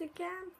again.